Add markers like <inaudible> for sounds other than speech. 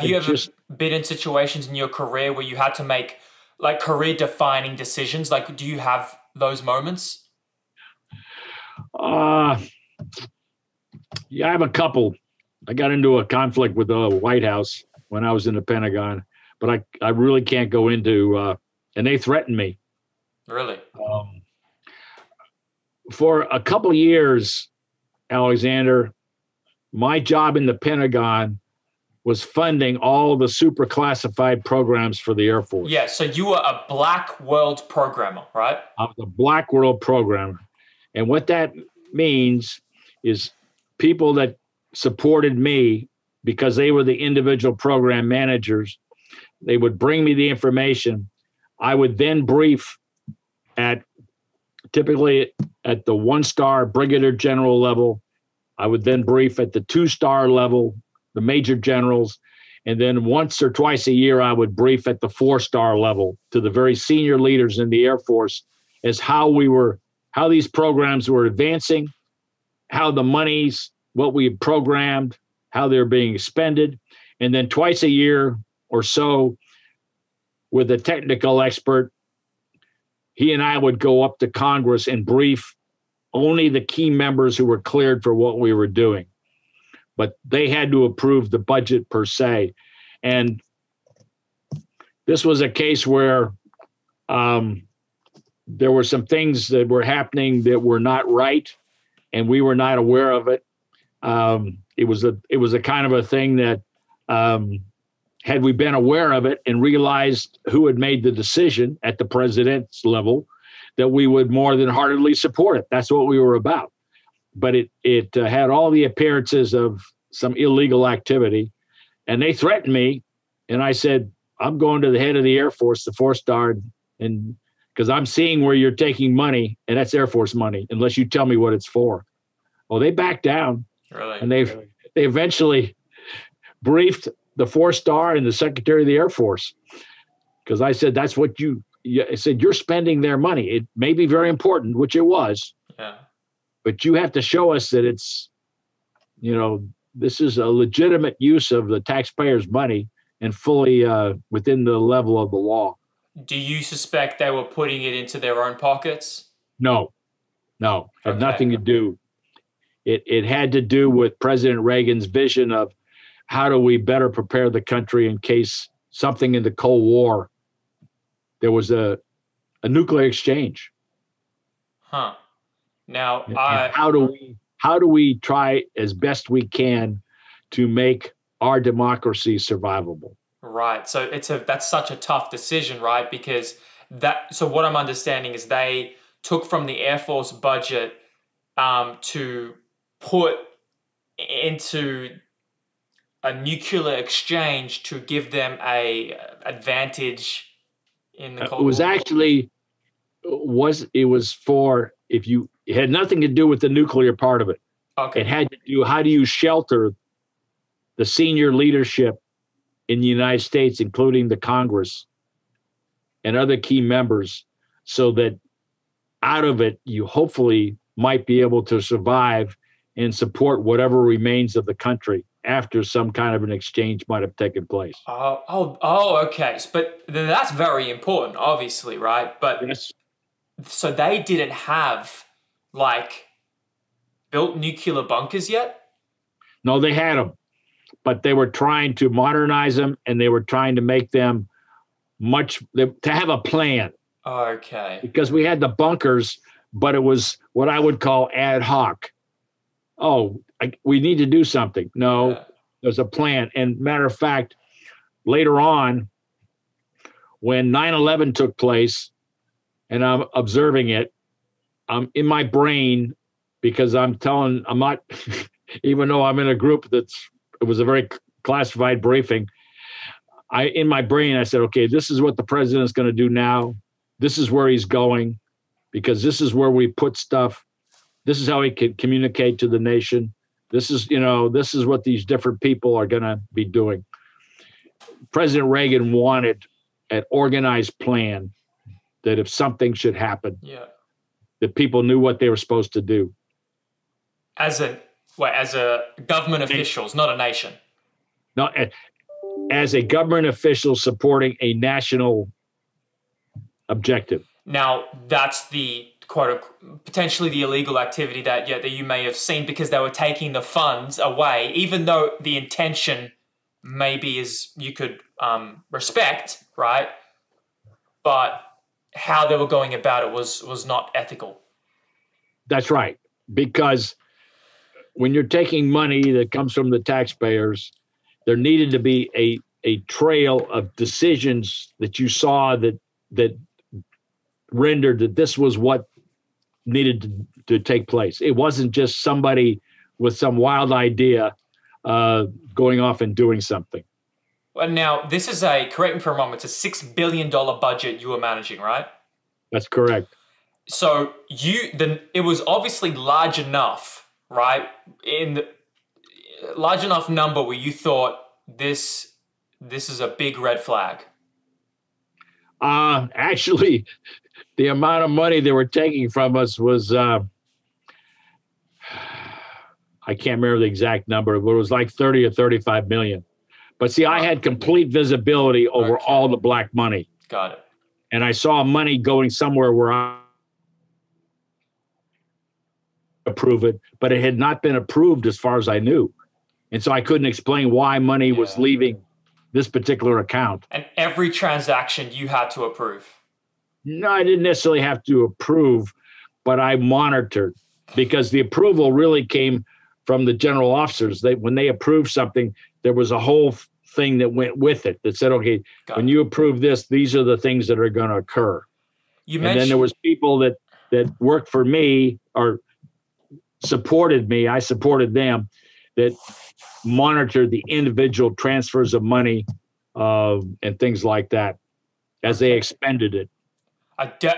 Have you ever just, been in situations in your career where you had to make like career defining decisions? Like, do you have those moments? Uh, yeah, I have a couple. I got into a conflict with the White House when I was in the Pentagon, but I, I really can't go into, uh, and they threatened me. Really? Um, for a couple years, Alexander, my job in the Pentagon was funding all the super classified programs for the Air Force. Yeah, so you were a Black World programmer, right? I was a Black World programmer. And what that means is people that supported me because they were the individual program managers, they would bring me the information. I would then brief at typically at the one star brigadier general level. I would then brief at the two star level, the major generals. And then once or twice a year, I would brief at the four star level to the very senior leaders in the Air Force as how we were, how these programs were advancing, how the monies, what we programmed, how they're being expended. And then twice a year or so, with a technical expert, he and I would go up to Congress and brief only the key members who were cleared for what we were doing. But they had to approve the budget per se. And this was a case where um, there were some things that were happening that were not right, and we were not aware of it. Um, it was a it was a kind of a thing that um, had we been aware of it and realized who had made the decision at the president's level, that we would more than heartedly support it. That's what we were about. But it it uh, had all the appearances of some illegal activity, and they threatened me, and I said, "I'm going to the head of the Air Force, the four star, and because I'm seeing where you're taking money, and that's Air Force money, unless you tell me what it's for." Well, they backed down, really? and they they eventually briefed the four star and the Secretary of the Air Force because I said that's what you I said, you're spending their money. It may be very important, which it was. Yeah. But you have to show us that it's, you know, this is a legitimate use of the taxpayers' money and fully uh, within the level of the law. Do you suspect they were putting it into their own pockets? No, no, had nothing to do. It it had to do with President Reagan's vision of how do we better prepare the country in case something in the Cold War there was a a nuclear exchange. Huh. Now, how do we how do we try as best we can to make our democracy survivable? Right. So it's a that's such a tough decision, right? Because that so what I'm understanding is they took from the Air Force budget um, to put into a nuclear exchange to give them a advantage in the Cold It was actually was it was for if you it had nothing to do with the nuclear part of it. Okay. It had to do how do you shelter the senior leadership in the United States, including the Congress and other key members, so that out of it you hopefully might be able to survive and support whatever remains of the country after some kind of an exchange might have taken place. Oh, oh, oh, okay. But that's very important, obviously, right? But yes. So they didn't have like built nuclear bunkers yet. No, they had them, but they were trying to modernize them, and they were trying to make them much to have a plan. Okay. Because we had the bunkers, but it was what I would call ad hoc. Oh, I, we need to do something. No, yeah. there's a plan. And matter of fact, later on, when 9 11 took place and I'm observing it, I'm in my brain because I'm telling, I'm not, <laughs> even though I'm in a group that's, it was a very classified briefing. I, in my brain, I said, okay, this is what the president's going to do now. This is where he's going because this is where we put stuff. This is how he can communicate to the nation. This is, you know, this is what these different people are going to be doing. President Reagan wanted an organized plan that if something should happen, yeah, that people knew what they were supposed to do. As a well, as a government officials, not a nation. No, as a government official supporting a national objective. Now, that's the quote potentially the illegal activity that yeah, that you may have seen because they were taking the funds away, even though the intention maybe is you could um, respect, right? But how they were going about it was was not ethical. That's right, because when you're taking money that comes from the taxpayers, there needed to be a a trail of decisions that you saw that that rendered that this was what needed to, to take place. It wasn't just somebody with some wild idea uh, going off and doing something. Now this is a correct me for a moment. It's a six billion dollar budget you were managing, right? That's correct. So you then it was obviously large enough, right? In the, large enough number where you thought this this is a big red flag. Uh actually, <laughs> the amount of money they were taking from us was uh, <sighs> I can't remember the exact number, but it was like 30 or 35 million. But see, I had complete visibility over okay. all the black money. Got it. And I saw money going somewhere where I approve it, but it had not been approved as far as I knew. And so I couldn't explain why money yeah. was leaving this particular account. And every transaction you had to approve. No, I didn't necessarily have to approve, but I monitored because the approval really came from the general officers. They when they approved something, there was a whole thing that went with it that said, okay, Got when it. you approve this, these are the things that are going to occur. You and mentioned- then there was people that that worked for me or supported me. I supported them that monitored the individual transfers of money uh, and things like that as they expended it. I, de-